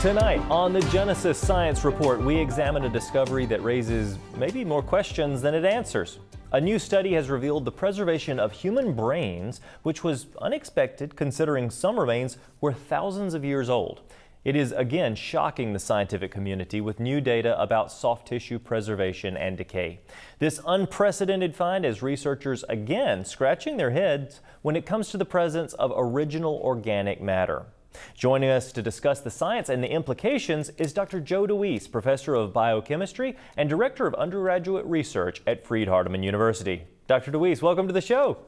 Tonight on the Genesis Science Report, we examine a discovery that raises maybe more questions than it answers. A new study has revealed the preservation of human brains, which was unexpected considering some remains were thousands of years old. It is again shocking the scientific community with new data about soft tissue preservation and decay. This unprecedented find has researchers again scratching their heads when it comes to the presence of original organic matter. Joining us to discuss the science and the implications is Dr. Joe DeWeese, Professor of Biochemistry and Director of Undergraduate Research at Freed-Hardeman University. Dr. DeWeese, welcome to the show.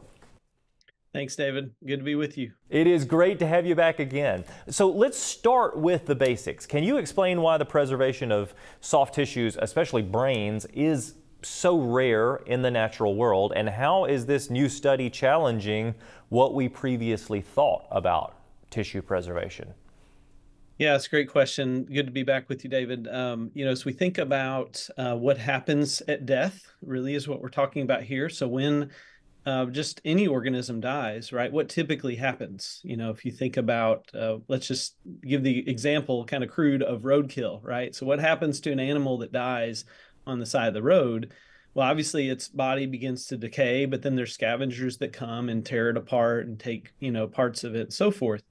Thanks, David. Good to be with you. It is great to have you back again. So let's start with the basics. Can you explain why the preservation of soft tissues, especially brains, is so rare in the natural world, and how is this new study challenging what we previously thought about tissue preservation? Yeah, it's a great question. Good to be back with you, David. Um, you know, as we think about uh, what happens at death, really is what we're talking about here. So when uh, just any organism dies, right? What typically happens? You know, if you think about, uh, let's just give the example, kind of crude, of roadkill, right? So what happens to an animal that dies on the side of the road? Well, obviously its body begins to decay, but then there's scavengers that come and tear it apart and take, you know, parts of it and so forth.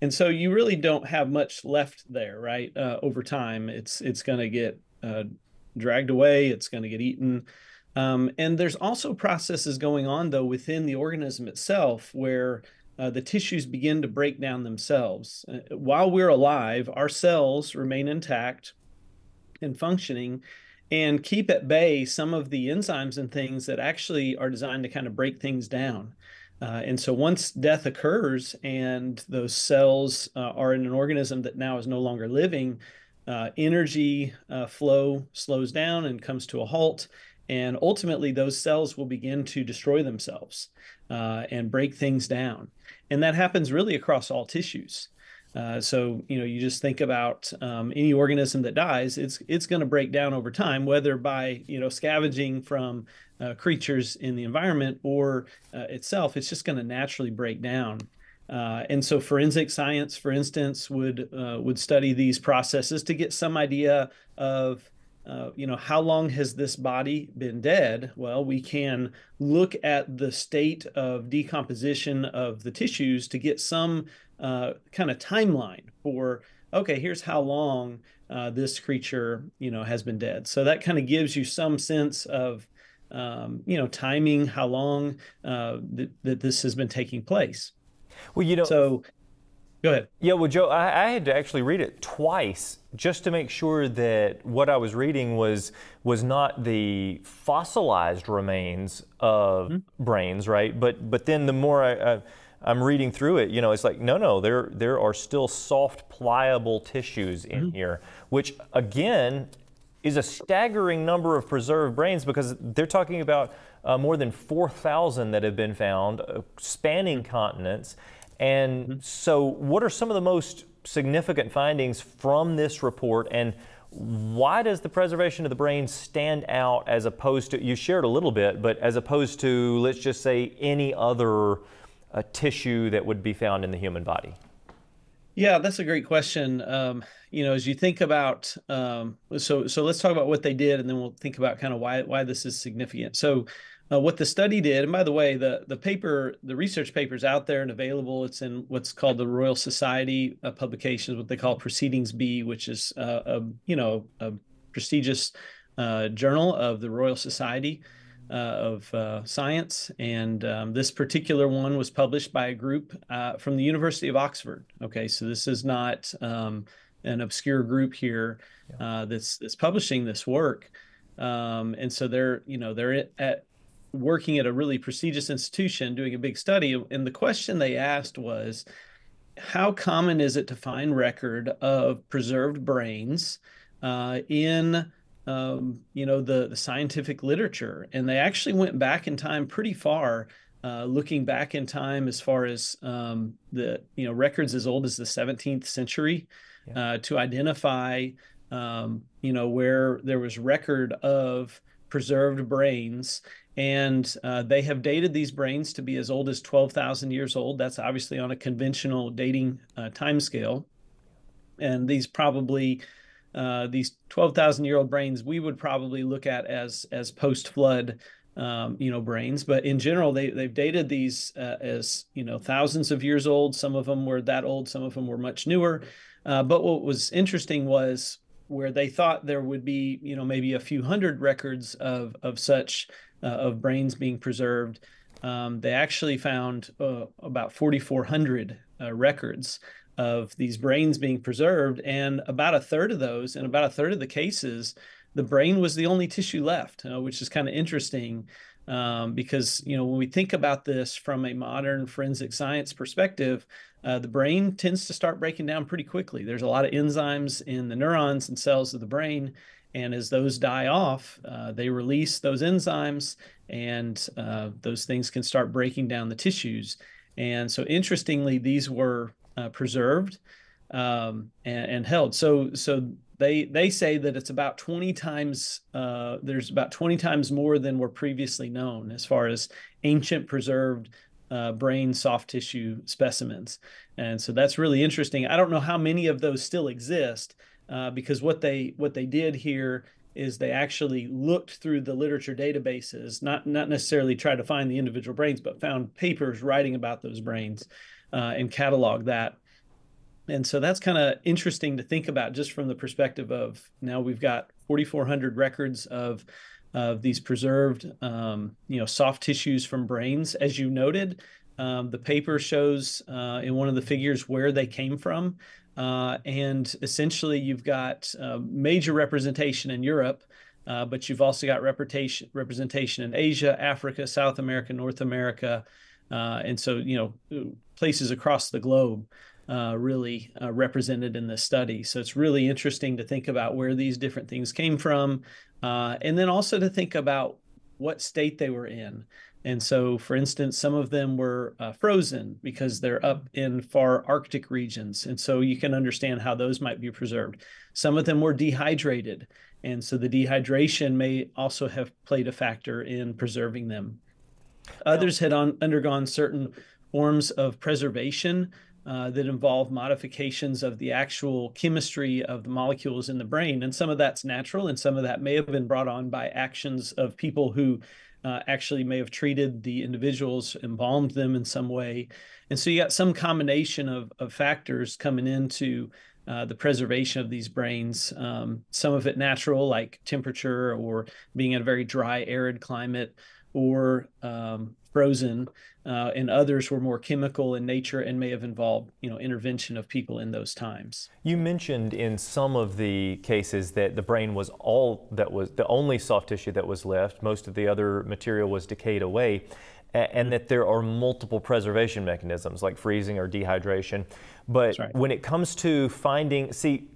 And so you really don't have much left there, right? Uh, over time, it's it's going to get uh, dragged away. It's going to get eaten. Um, and there's also processes going on though within the organism itself where uh, the tissues begin to break down themselves. Uh, while we're alive, our cells remain intact and functioning, and keep at bay some of the enzymes and things that actually are designed to kind of break things down. Uh, and so once death occurs and those cells uh, are in an organism that now is no longer living, uh, energy uh, flow slows down and comes to a halt. And ultimately, those cells will begin to destroy themselves uh, and break things down. And that happens really across all tissues. Uh, so you know, you just think about um, any organism that dies, it's it's going to break down over time, whether by you know scavenging from uh, creatures in the environment or uh, itself, it's just going to naturally break down. Uh, and so, forensic science, for instance, would uh, would study these processes to get some idea of uh, you know, how long has this body been dead? Well, we can look at the state of decomposition of the tissues to get some uh, kind of timeline for, okay, here's how long uh, this creature, you know, has been dead. So that kind of gives you some sense of, um, you know, timing, how long uh, th- that this has been taking place. Well, you know, so Go ahead. Yeah, well, Joe, I, I, had to actually read it twice just to make sure that what I was reading was was not the fossilized remains of mm-hmm. brains, right? But but then the more I, I I'm reading through it, you know, it's like, no, no, there there are still soft, pliable tissues in mm-hmm. here, which again is a staggering number of preserved brains because they're talking about uh, more than 4,000 that have been found, uh, spanning continents. And mm-hmm. so, what are some of the most significant findings from this report? And why does the preservation of the brain stand out as opposed to, you shared a little bit, but as opposed to, let's just say, any other uh, tissue that would be found in the human body? Yeah, that's a great question. Um, you know, as you think about, um, so so let's talk about what they did, and then we'll think about kind of why why this is significant. So, uh, what the study did, and by the way, the the paper, the research paper is out there and available. It's in what's called the Royal Society uh, publications, what they call Proceedings B, which is uh, a you know a prestigious uh, journal of the Royal Society uh, of uh, Science. And um, this particular one was published by a group from the University of Oxford. Okay, so this is not um, an obscure group here that's that's publishing this work. Um, and so they're you know they're at working at a really prestigious institution doing a big study. And the question they asked was, how common is it to find record of preserved brains uh, in um, you know the, the scientific literature? And they actually went back in time pretty far. Uh, looking back in time as far as um, the you know records as old as the 17th century yeah. uh, to identify um, you know where there was record of preserved brains and uh, they have dated these brains to be as old as 12,000 years old. That's obviously on a conventional dating uh, time scale. and these probably uh, these 12,000 year old brains we would probably look at as as post flood um, you know brains but in general they they've dated these uh, as you know thousands of years old some of them were that old some of them were much newer uh, but what was interesting was where they thought there would be you know maybe a few hundred records of of such uh, of brains being preserved. Um, they actually found uh, about 4400 uh, records of these brains being preserved and about a third of those in about a third of the cases the brain was the only tissue left, uh, which is kind of interesting um, because you know when we think about this from a modern forensic science perspective, uh, the brain tends to start breaking down pretty quickly. There's a lot of enzymes in the neurons and cells of the brain, and as those die off, uh, they release those enzymes, and uh, those things can start breaking down the tissues. And so, interestingly, these were uh, preserved um, and, and, held. So, so they they say that it's about 20 times uh, there's about 20 times more than were previously known as far as ancient preserved uh, brain soft tissue specimens. And so that's really interesting. I don't know how many of those still exist uh, because what they what they did here is they actually looked through the literature databases not not necessarily try to find the individual brains but found papers writing about those brains uh, and catalog that and so that's kind of interesting to think about just from the perspective of now we've got 4,400 records of of these preserved, um, you know, soft tissues from brains. As you noted, um, the paper shows uh, in one of the figures where they came from, uh, and essentially you've got uh, major representation in Europe, uh, but you've also got representation representation in Asia, Africa, South America, North America, uh, and so you know places across the globe uh, really uh, represented in this study. So it's really interesting to think about where these different things came from, uh, and then also to think about what state they were in. And so, for instance, some of them were uh, frozen because they're up in far Arctic regions. And so you can understand how those might be preserved. Some of them were dehydrated. And so the dehydration may also have played a factor in preserving them. Others had on, undergone certain forms of preservation uh, that involve modifications of the actual chemistry of the molecules in the brain. And some of that's natural, and some of that may have been brought on by actions of people who uh, actually may have treated the individuals, embalmed them in some way. And so you got some combination of, of factors coming into uh, the preservation of these brains. Um, some of it natural, like temperature or being in a very dry, arid climate, or um, frozen, uh, and others were more chemical in nature and may have involved, you know, intervention of people in those times. You mentioned in some of the cases that the brain was all that was the only soft tissue that was left. Most of the other material was decayed away. And mm-hmm. that there are multiple preservation mechanisms like freezing or dehydration. But right. when it comes to finding, see,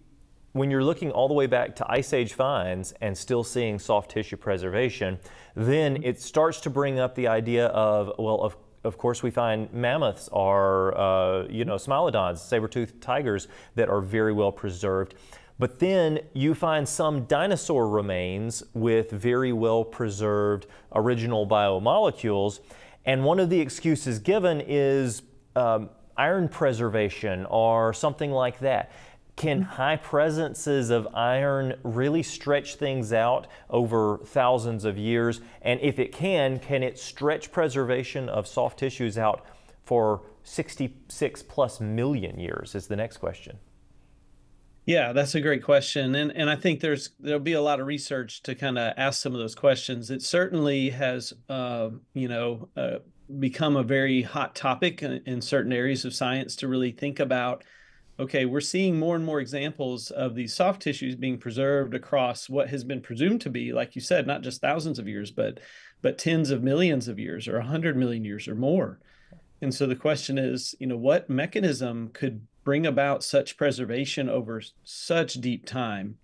when you're looking all the way back to Ice Age finds and still seeing soft tissue preservation, then it starts to bring up the idea of, well, of, of course, we find mammoths are, uh, you know, smilodons, saber-toothed tigers that are very well preserved. But then you find some dinosaur remains with very well preserved original biomolecules. And one of the excuses given is um, iron preservation or something like that. Can high presences of iron really stretch things out over thousands of years? And if it can, can it stretch preservation of soft tissues out for 66 plus million years? Is the next question. Yeah, that's a great question, and and I think there's there'll be a lot of research to kind of ask some of those questions. It certainly has, uh, you know, uh, become a very hot topic in, in certain areas of science to really think about okay, we're seeing more and more examples of these soft tissues being preserved across what has been presumed to be, like you said, not just thousands of years, but but tens of millions of years or 100 million years or more. And so the question is, you know, what mechanism could bring about such preservation over such deep time?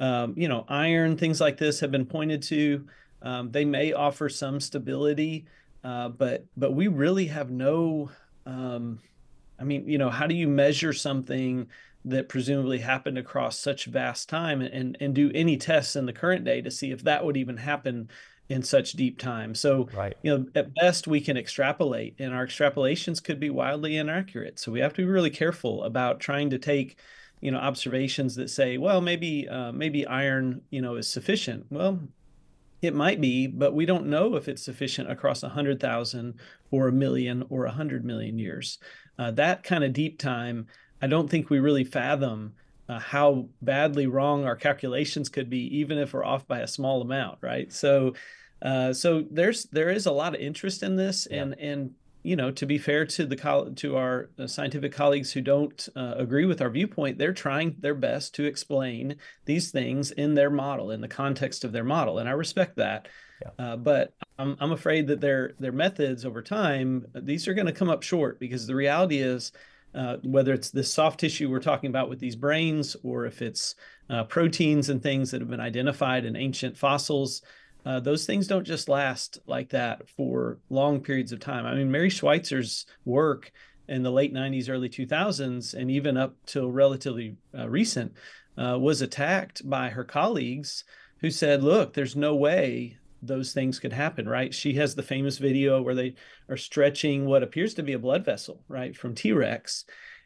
Um, you know, iron, things like this have been pointed to. Um, they may offer some stability, uh, but but we really have no um, I mean, you know, how do you measure something that presumably happened across such vast time and and do any tests in the current day to see if that would even happen in such deep time. So, right. you know, at best we can extrapolate and our extrapolations could be wildly inaccurate. So we have to be really careful about trying to take you know observations that say, well, maybe uh, maybe iron you know is sufficient. Well, it might be, but we don't know if it's sufficient across a hundred thousand or a million or a hundred million years. Uh, that kind of deep time, I don't think we really fathom uh, how badly wrong our calculations could be, even if we're off by a small amount, right? So, uh, so there's there is a lot of interest in this, yeah. and and you know, to be fair to the col- to our uh, scientific colleagues who don't uh, agree with our viewpoint, they're trying their best to explain these things in their model, in the context of their model, and I respect that. Yeah. Uh, but I'm, I'm afraid that their their methods over time, these are going to come up short because the reality is, uh, whether it's this soft tissue we're talking about with these brains, or if it's uh, proteins and things that have been identified in ancient fossils, uh, those things don't just last like that for long periods of time. I mean, Mary Schweitzer's work in the late 90s, early 2000s, and even up till relatively uh, recent, uh, was attacked by her colleagues who said, look, there's no way those things could happen, right? She has the famous video where they are stretching what appears to be a blood vessel, right, from T Rex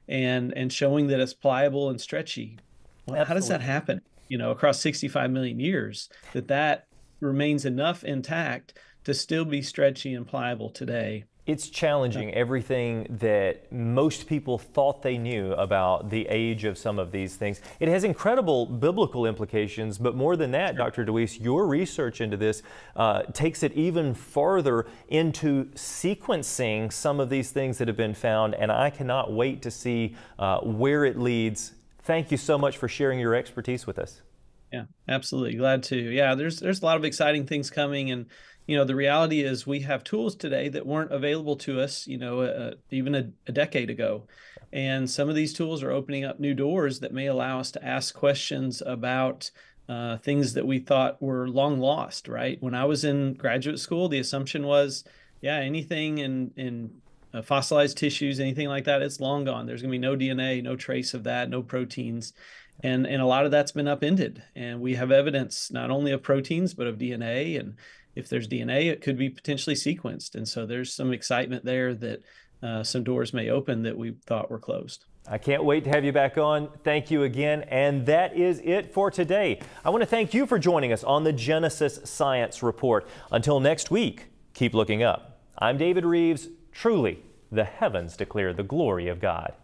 and and showing that it's pliable and stretchy. Well, how does that happen? You know, across 65 million years, that that remains enough intact to still be stretchy and pliable today. It's challenging everything that most people thought they knew about the age of some of these things. It has incredible biblical implications, but more than that. Dr. DeWeese, your research into this uh, takes it even farther into sequencing some of these things that have been found, and I cannot wait to see uh, where it leads. Thank you so much for sharing your expertise with us. Yeah, absolutely. Glad to. Yeah, there's there's a lot of exciting things coming, and you know the reality is we have tools today that weren't available to us, you know, uh, even a, a decade ago, and some of these tools are opening up new doors that may allow us to ask questions about uh, things that we thought were long lost. Right? When I was in graduate school, the assumption was, yeah, anything in in uh, fossilized tissues, anything like that, it's long gone. There's going to be no DNA, no trace of that, no proteins and and a lot of that's been upended and we have evidence not only of proteins but of dna and if there's dna it could be potentially sequenced and so there's some excitement there that uh, some doors may open that we thought were closed I can't wait to have you back on. Thank you again. And that is it for today. I want to thank you for joining us on the Genesis Science Report. Until next week, keep looking up. I'm David Rives. Truly, the heavens declare the glory of God.